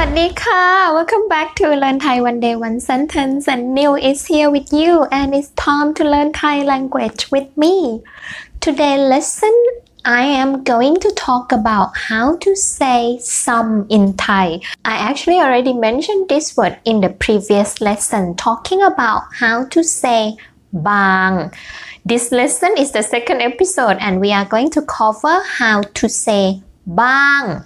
วัสดีค่ะ Welcome back to Learn Thai One Day One Sentence and New is here with you and it's time to learn Thai language with me. Today lesson I am going to talk about how to say some in Thai. I actually already mentioned this word in the previous lesson talking about how to say bang. This lesson is the second episode and we are going to cover how to say bang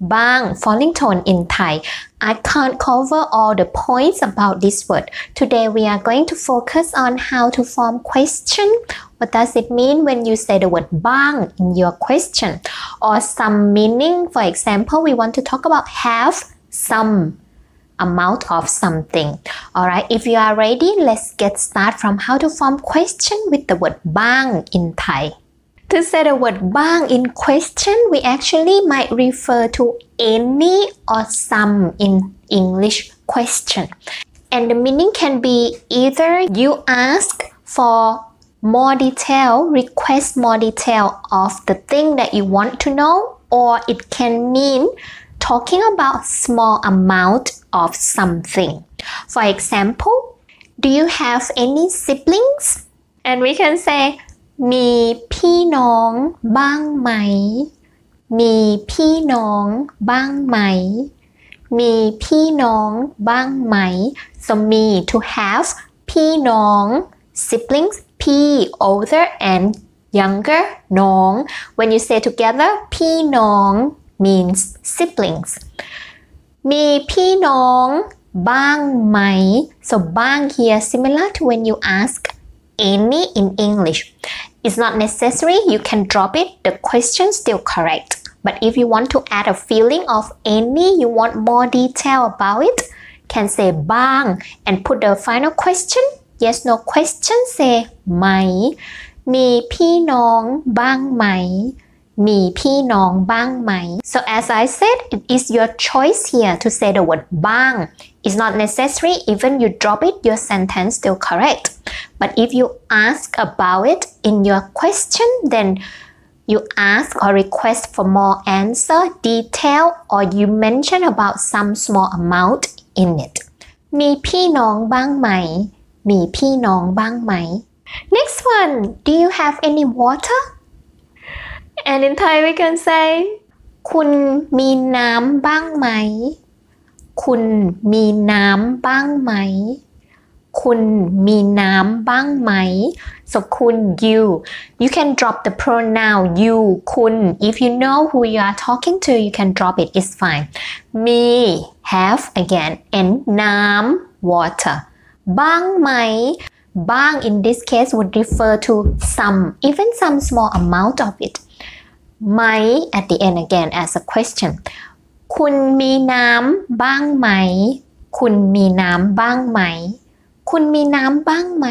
bang falling tone in Thai. I can't cover all the points about this word. Today we are going to focus on how to form question. What does it mean when you say the word bang in your question? Or some meaning. For example, we want to talk about have some amount of something. Alright, if you are ready, let's get started from how to form question with the word bang in Thai. To say the word bang in question, we actually might refer to any or some in English question. And the meaning can be either you ask for more detail, request more detail of the thing that you want to know, or it can mean talking about small amount of something. For example, do you have any siblings? And we can say มีพี่น้องบ้างไหม มีพี่น้องบ้างไหม มีพี่น้องบ้างไหม so me to have พี่น้อง siblings พี่ older and younger น้อง when you say together พี่น้อง means siblings มีพี่น้องบ้างไหม so บ้าง here similar to when you ask any in English it's not necessary, you can drop it, the question still correct. But if you want to add a feeling of any, you want more detail about it, can say bang and put the final question. Yes, no question, say ไหม มีพี่น้องบ้างไหม มีพี่น้องบ้างไหม so as I said it is your choice here to say the word bang it's not necessary even you drop it your sentence still correct but if you ask about it in your question then you ask or request for more answer detail or you mention about some small amount in it มีพี่น้องบ้างไหม มีพี่น้องบ้างไหม next one do you have any water and in Thai we can say คุณมีน้ำบ้างไหม คุณมีน้ำบ้างไหม คุณมีน้ำบ้างไหม so คุณ you you can drop the pronoun you คุณ if you know who you are talking to you can drop it it's fine มี have again and น้ำ water บ้างไหม bang in this case would refer to some even some small amount of it ไหม at the end again as a question คุณมีน้ำบ้างไหม คุณมีน้ำบ้างไหม คุณมีน้ำบ้างไหม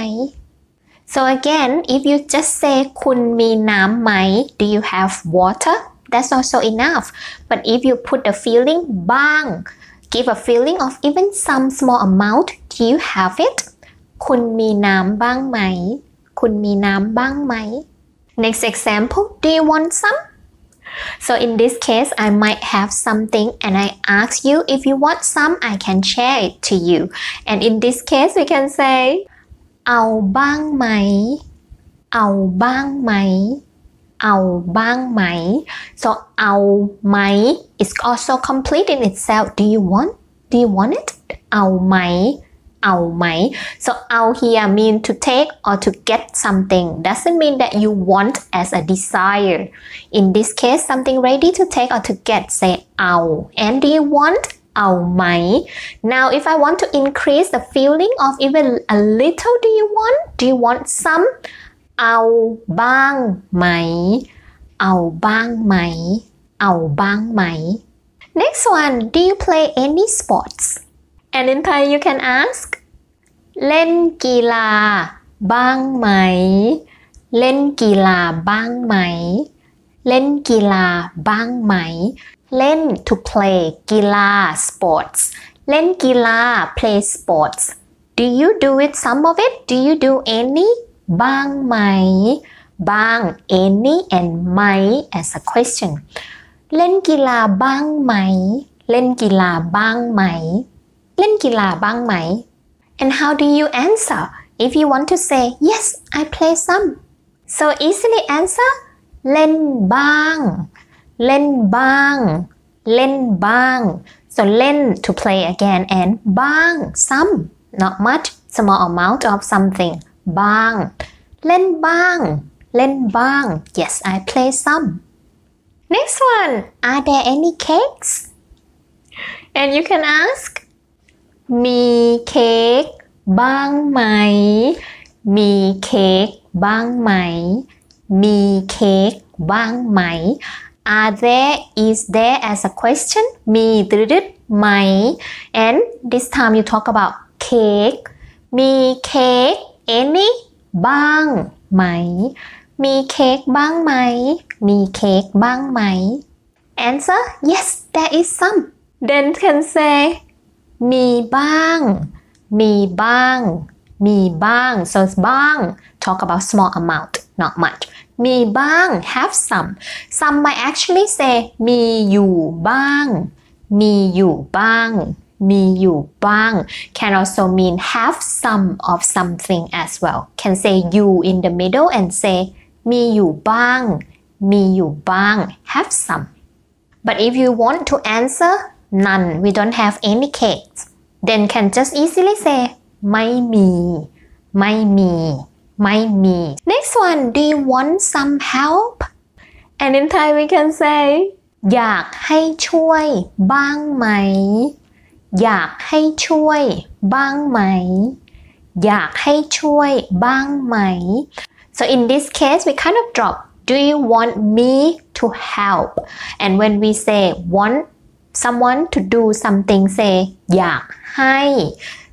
so again if you just say คุณมีน้ำไหม do you have water that's also enough but if you put the feeling บ้าง give a feeling of even some small amount do you have it คุณมีน้ำบ้างไหม คุณมีน้ำบ้างไหม next example do you want some so in this case, I might have something and I ask you if you want some, I can share it to you. And in this case, we can say เอาบ้างไหม เอาบ้างไหม เอาบ้างไหม so เอาไหม is also complete in itself do you want do you want it เอาไหม เอาไหม so เอา here mean to take or to get something doesn't mean that you want as a desire in this case something ready to take or to get say เอา and do you want เอาไหม now if I want to increase the feeling of even a little do you want do you want some เอาบ้างไหม เอาบ้างไหม เอาบ้างไหม next one do you play any sports and in Thai you can ask เล่นกีฬาบ้างไหม เล่นกีฬาบ้างไหม เล่นกีฬาบ้างไหม เล่น to play กีฬา sports เล่นกีฬา play sports do you do it some of it do you do any บ้างไหม บ้าง any and ไหม as a question เล่นกีฬาบ้างไหม เล่นกีฬาบ้างไหม เล่นกีฬาบ้างไหม and how do you answer if you want to say yes I play some so easily answer เล่นบ้าง เล่นบ้าง เล่นบ้าง so เล่น to play again and บ้าง some not much small amount of something บ้าง เล่นบ้าง เล่นบ้าง yes I play some next one are there any cakes and you can ask มีเค้กบ้างไหม มีเค้กบ้างไหม มีเค้กบ้างไหม are there is there as a question มีตรึดไหม and this time you talk about cake มีเค้ก any บ้างไหม มีเค้กบ้างไหม มีเค้กบ้างไหม answer yes there is some then can say มีบ้าง มีบ้าง มีบ้าง so it's บ้าง talk about small amount not much มีบ้าง have some some might actually say มีอยู่บ้าง มีอยู่บ้าง มีอยู่บ้าง can also mean have some of something as well can say you in the middle and say มีอยู่บ้าง มีอยู่บ้าง have some but if you want to answer none we don't have any cakes then can just easily say ไม่มี ไม่มี ไม่มี next one do you want some help and in Thai we can say อยากให้ช่วยบ้างไหม อยากให้ช่วยบ้างไหม อยากให้ช่วยบ้างไหม so in this case we kind of drop do you want me to help and when we say want someone to do something say อยากให้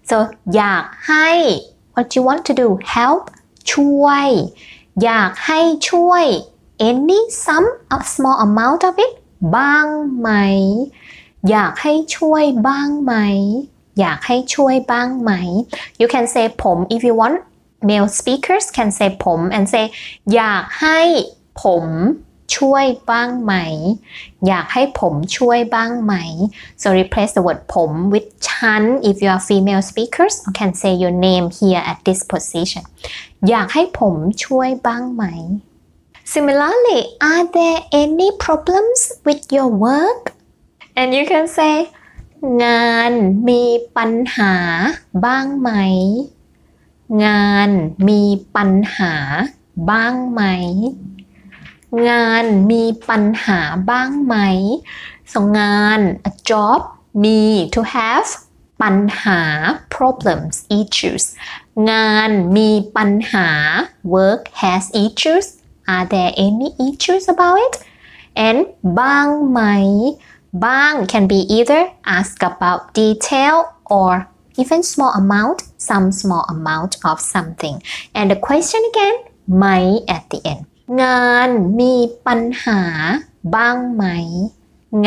so อยากให้ what you want to do help ช่วย อยากให้ช่วย any some a small amount of it บ้างไหม อยากให้ช่วยบ้างไหม อยากให้ช่วยบ้างไหม you can say ผม if you want male speakers can say ผม and say อยากให้ผม ช่วยบ้างไหม อยากให้ผมช่วยบ้างไหม so replace the word ผม with ฉัน if you are female speakers you can say your name here at this position อยากให้ผมช่วยบ้างไหม Similarly, are there any problems with your work? And you can say งานมีปัญหาบ้างไหม งานมีปัญหาบ้างไหม งานมีปัญหาบ้างไหม so งาน a job มี to have ปัญหา problems issues งานมีปัญหา work has issues are there any issues about it and บ้างไหม บ้าง can be either ask about detail or even small amount some small amount of something and the question again ไหม at the end งานมีปัญหาบ้างไหม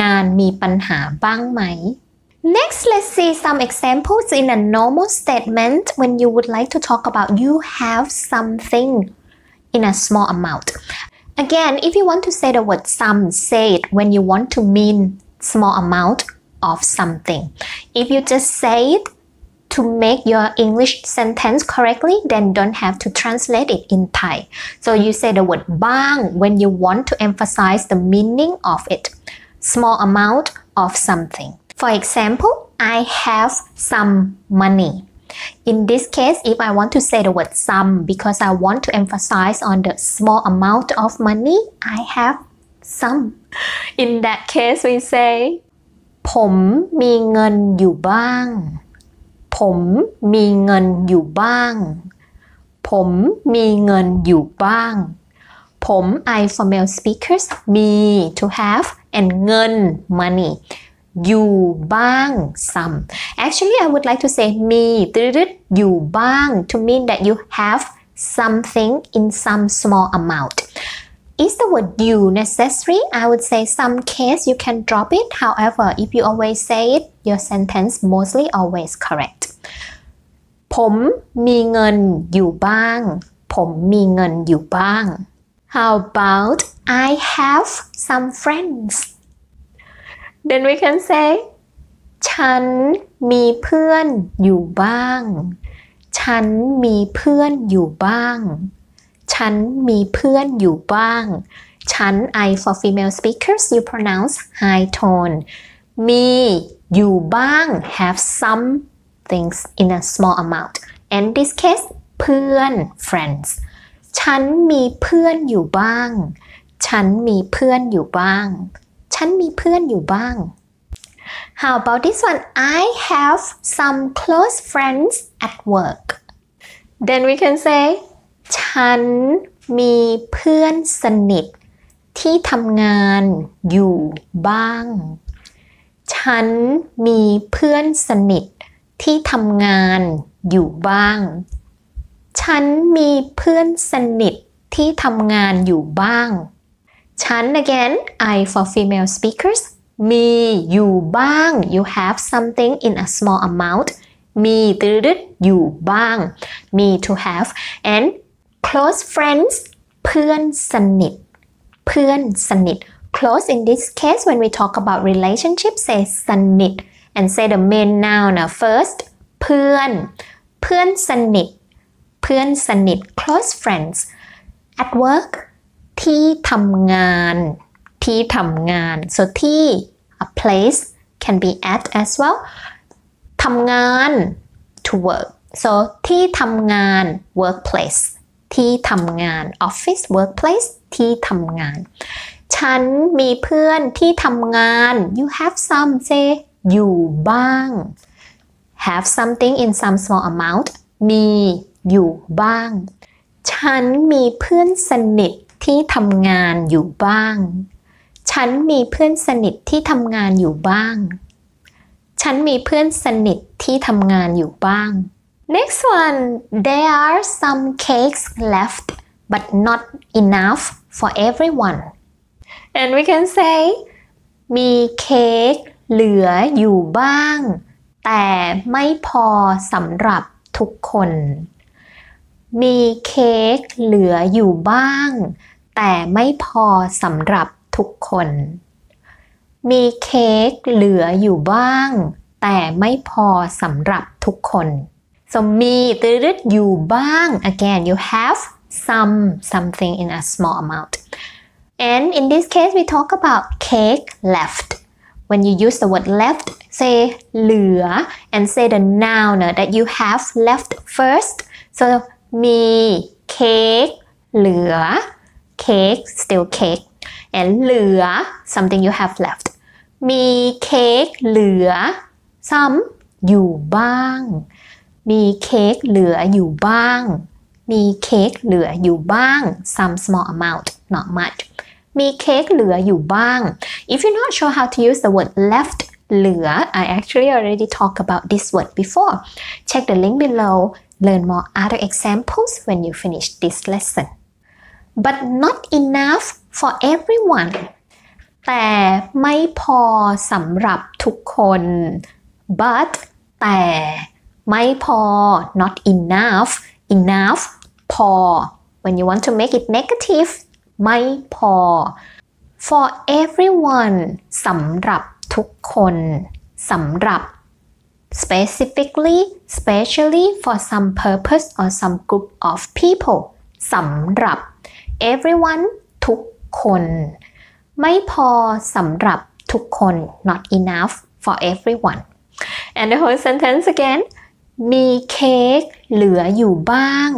งานมีปัญหาบ้างไหม Next, let's see some examples in a normal statement when you would like to talk about you have something in a small amount. Again, if you want to say the word some, say it when you want to mean small amount of something. If you just say it to make your English sentence correctly, then don't have to translate it in Thai. So you say the word bang when you want to emphasize the meaning of it. Small amount of something. For example, I have some money. In this case, if I want to say the word some because I want to emphasize on the small amount of money, I have some. In that case, we say ผมมีเงินอยู่บ้าง ผมมีเงินอยู่บ้าง ผมมีเงินอยู่บ้าง ผม I for male speakers มี to have and เงิน money อยู่บ้าง some actually I would like to say มีตรึดอยู่บ้าง to mean that you have something in some small amount is the word you necessary I would say some case you can drop it however if you always say it your sentence mostly always correct ผมมีเงินอยู่บ้าง ผมมีเงินอยู่บ้าง How about I have some friends then we can say ฉันมีเพื่อนอยู่บ้าง ฉันมีเพื่อนอยู่บ้าง ฉันมีเพื่อนอยู่บ้าง ฉัน I for female speakers you pronounce high tone มีอยู่บ้าง have some things in a small amount and this case เพื่อน friends ฉันมีเพื่อนอยู่บ้าง ฉันมีเพื่อนอยู่บ้าง ฉันมีเพื่อนอยู่บ้าง How about this one I have some close friends at work then we can say ฉันมีเพื่อนสนิทที่ทำงานอยู่บ้าง ฉันมีเพื่อนสนิท ที่ทำงานอยู่บ้าง ฉันมีเพื่อนสนิทที่ทำงานอยู่บ้าง ฉัน again I for female speakers มีอยู่บ้าง you have something in a small amount มีตืดอยู่บ้าง มี to have and close friends เพื่อนสนิท เพื่อนสนิท close in this case when we talk about relationship say สนิท and say the main noun first เพื่อน เพื่อนสนิท เพื่อนสนิท close friends at work ที่ทำงาน ที่ทำงาน so ที่ a place can be at as well ทำงาน to work so ที่ทำงาน workplace ที่ทำงาน office workplace ที่ทำงาน ฉันมีเพื่อนที่ทำงาน you have some say อยู่บ้าง have something in some small amount มีอยู่บ้าง ฉันมีเพื่อนสนิทที่ทำงานอยู่บ้าง ฉันมีเพื่อนสนิทที่ทำงานอยู่บ้าง ฉันมีเพื่อนสนิทที่ทำงานอยู่บ้าง next one there are some cakes left but not enough for everyone and we can say มีเค้ก เหลืออยู่บ้าง แต่ไม่พอสำหรับทุกคน มีเค้กเหลืออยู่บ้าง แต่ไม่พอสำหรับทุกคน มีเค้กเหลืออยู่บ้าง แต่ไม่พอสำหรับทุกคน so มีตืดอยู่บ้าง again you have some something in a small amount and in this case we talk about cake left when you use the word left say เหลือ and say the noun that you have left first so มีเค้กเหลือ cake still cake and เหลือ something you have left มีเค้กเหลือ some อยู่บ้าง มีเค้กเหลืออยู่บ้าง มีเค้กเหลืออยู่บ้าง some small amount not much มีเค้กเหลืออยู่บ้าง if you're not sure how to use the word left เหลือ I actually already talked about this word before check the link below learn more other examples when you finish this lesson but not enough for everyone แต่ไม่พอสำหรับทุกคน but แต่ไม่พอ not enough enough พอ when you want to make it negative ไม่พอ for everyone สำหรับทุกคนสำหรับ specifically specially for some purpose or some group of people สำหรับ everyone ทุกคน ไม่พอสำหรับทุกคน not enough for everyone and the whole sentence again มีเค้กเหลืออยู่บ้าง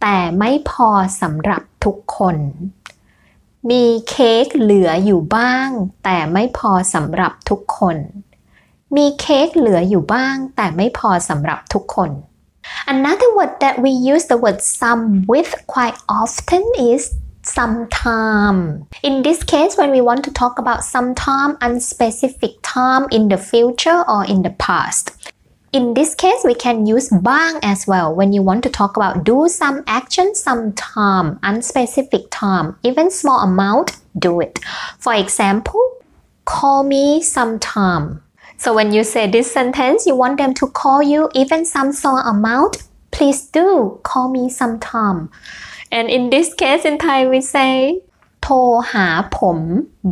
แต่ไม่พอสำหรับทุกคน มีเค้กเหลืออยู่บ้าง แต่ไม่พอสำหรับทุกคน มีเค้กเหลืออยู่บ้าง แต่ไม่พอสำหรับทุกคน Another word that we use the word some with quite often is sometime. In this case, when we want to talk about sometime, unspecific time in the future or in the past. In this case, we can use bang as well when you want to talk about do some action sometime, unspecific time, even small amount, do it. For example, call me sometime. So when you say this sentence, you want them to call you even some small amount, please do call me sometime. And in this case in Thai we say โทรหาผม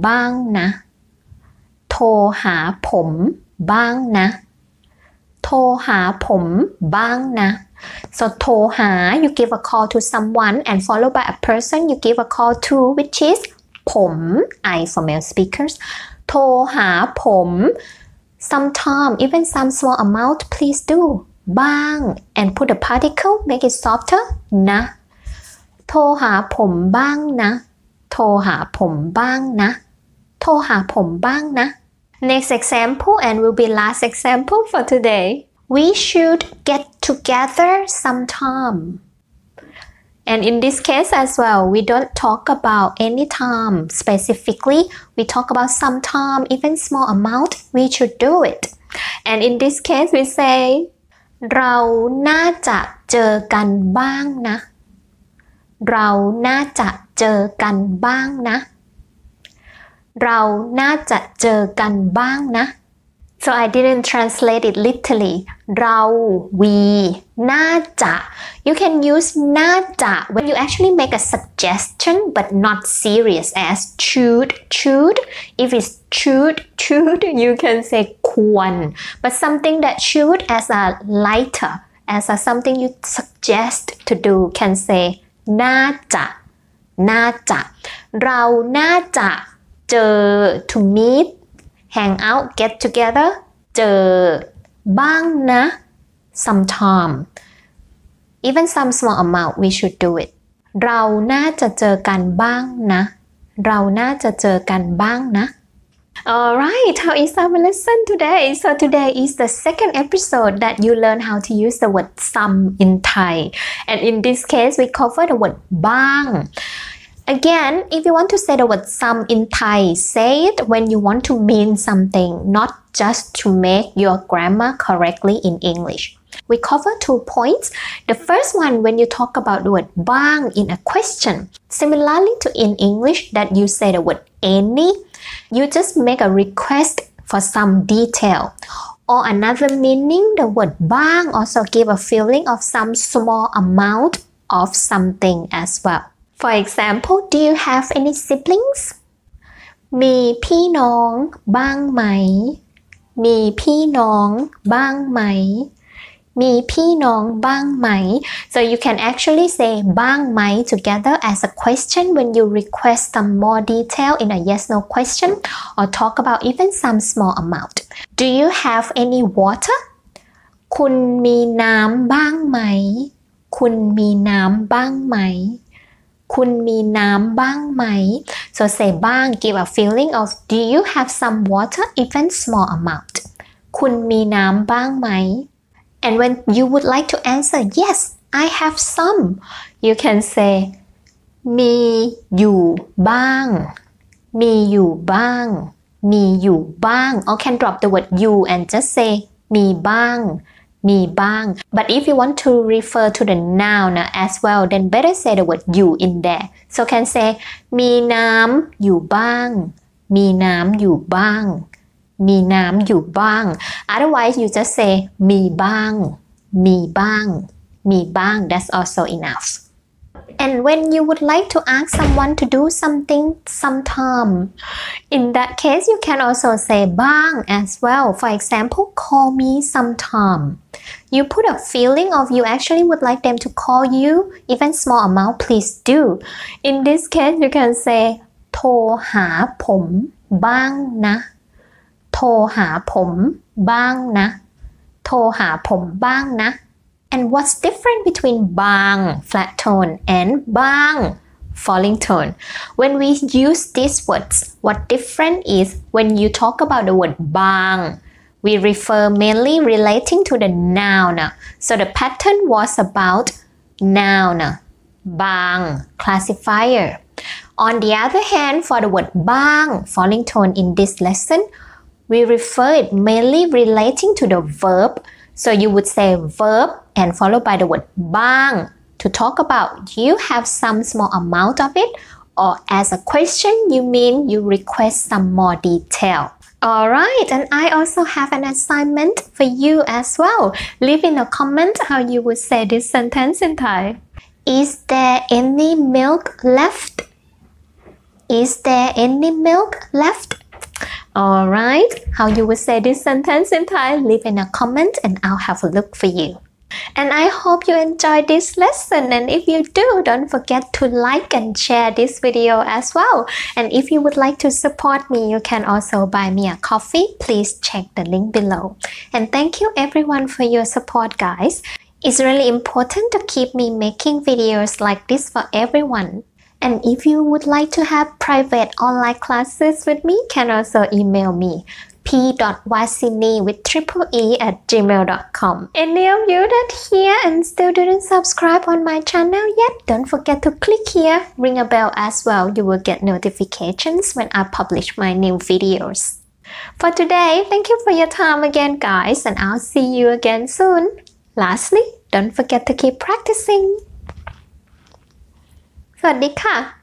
บ้างนะ โ โทรหาผมบ้างนะ โทรหาผมบ้างนะ so โทรหา you give a call to someone and followed by a person you give a call to which is ผม I for male speakers โทรหาผม sometime even some small amount please do บ้าง and put a particle make it softer นะ โทรหาผมบ้างนะ โทรหาผมบ้างนะ โทรหาผมบ้างนะ Next example and will be last example for today. We should get together sometime. And in this case as well, we don't talk about any time specifically. We talk about some time, even small amount, we should do it. And in this case, we say เราน่าจะเจอกันบ้างนะ เราน่าจะเจอกันบ้างนะ เราน่าจะเจอกันบ้างนะ so I didn't translate it literally เรา we น่าจะ you can use น่าจะ when you actually make a suggestion but not serious as should should if it's should should you can say ควร but something that should as a lighter as a something you suggest to do can say น่าจะ น่าจะ เราน่าจะ เจอ to meet hang out get together เจอบ้างนะ sometime even some small amount we should do it เราน่าจะเจอกันบ้างนะ เราน่าจะเจอกันบ้างนะ Alright, how is our lesson today? So today is the second episode that you learn how to use the word some in Thai. And in this case, we cover the word bang. Again, if you want to say the word some in Thai, say it when you want to mean something, not just to make your grammar correctly in English. We cover two points. The first one, when you talk about the word bang in a question, similarly to in English that you say the word any, you just make a request for some detail. Or another meaning, the word bang also give a feeling of some small amount of something as well. For example, do you have any siblings? มีพี่น้องบ้างไหม มีพี่น้องบ้างไหม มีพี่น้องบ้างไหม so you can actually say บ้างไหม together as a question when you request some more detail in a yes no question or talk about even some small amount do you have any water คุณมีน้ำบ้างไหม คุณมีน้ำบ้างไหม คุณมีน้ำบ้างไหม so say บ้าง give a feeling of do you have some water even small amount คุณมีน้ำบ้างไหม and when you would like to answer yes I have some you can say มีอยู่บ้าง มีอยู่บ้าง มีอยู่บ้าง or can drop the word you and just say มีบ้าง มีบ้าง but if you want to refer to the noun as well then better say the word you in there so can say มีน้ำอยู่บ้าง มีน้ำอยู่บ้าง มีน้ำอยู่บ้าง otherwise you just say มีบ้าง มีบ้าง มีบ้าง that's also enough and when you would like to ask someone to do something sometime in that case you can also say บ้าง as well for example call me sometime you put a feeling of you actually would like them to call you even small amount please do in this case you can say โทรหาผมบ้างนะ โทรหาผมบ้างนะ โทรหาผมบ้างนะ and what's different between bang flat tone and bang falling tone when we use these words what different is when you talk about the word bang we refer mainly relating to the noun so the pattern was about noun bang classifier on the other hand for the word bang falling tone in this lesson we refer it mainly relating to the verb. So you would say verb and followed by the word bang to talk about you have some small amount of it or as a question you mean you request some more detail. Alright, and I also have an assignment for you as well. Leave in a comment how you would say this sentence in Thai. Is there any milk left? Is there any milk left? Alright, how you would say this sentence in Thai? Leave in a comment and I'll have a look for you. And I hope you enjoyed this lesson. And if you do, don't forget to like and share this video as well. And if you would like to support me, you can also buy me a coffee. Please check the link below. And thank you everyone for your support, guys. It's really important to keep me making videos like this for everyone. And if you would like to have private online classes with me, can also email me p.wasini with triple e at gmail.com. Any of you that here and still didn't subscribe on my channel yet, don't forget to click here, ring a bell as well. You will get notifications when I publish my new videos. For today, thank you for your time again guys and I'll see you again soon. Lastly, don't forget to keep practicing. สวัสดีค่ะ